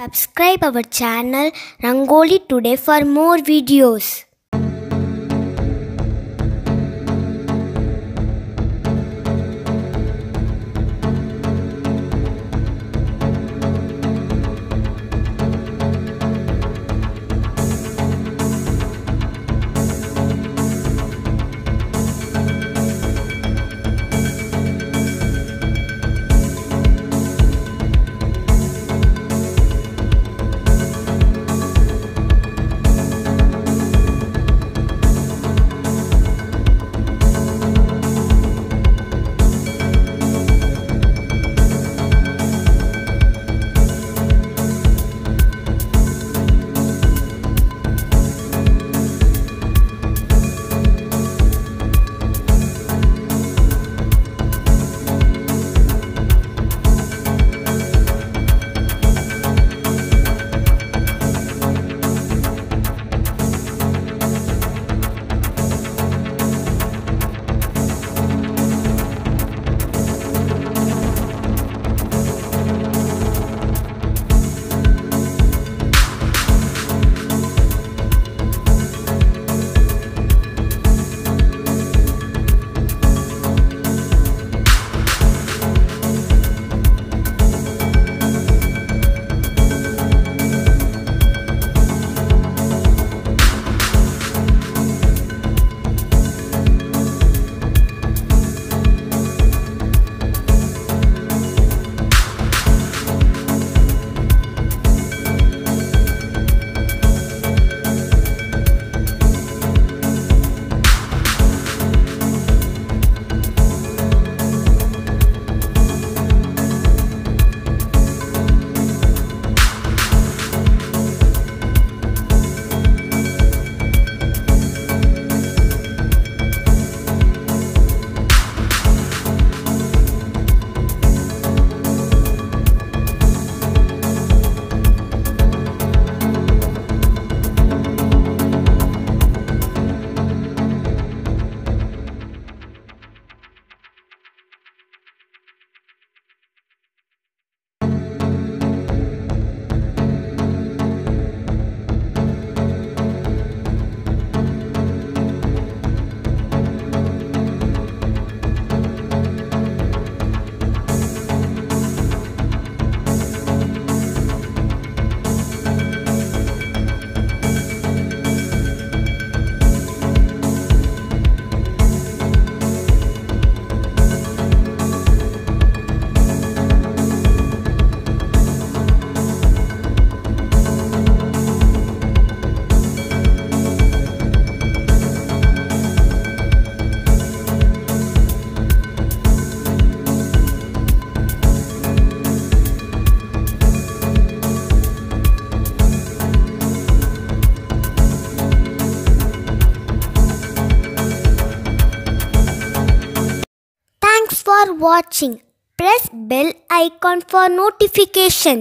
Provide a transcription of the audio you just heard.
Subscribe our channel Rangoli Today for more videos. Watching. Press bell icon for notification.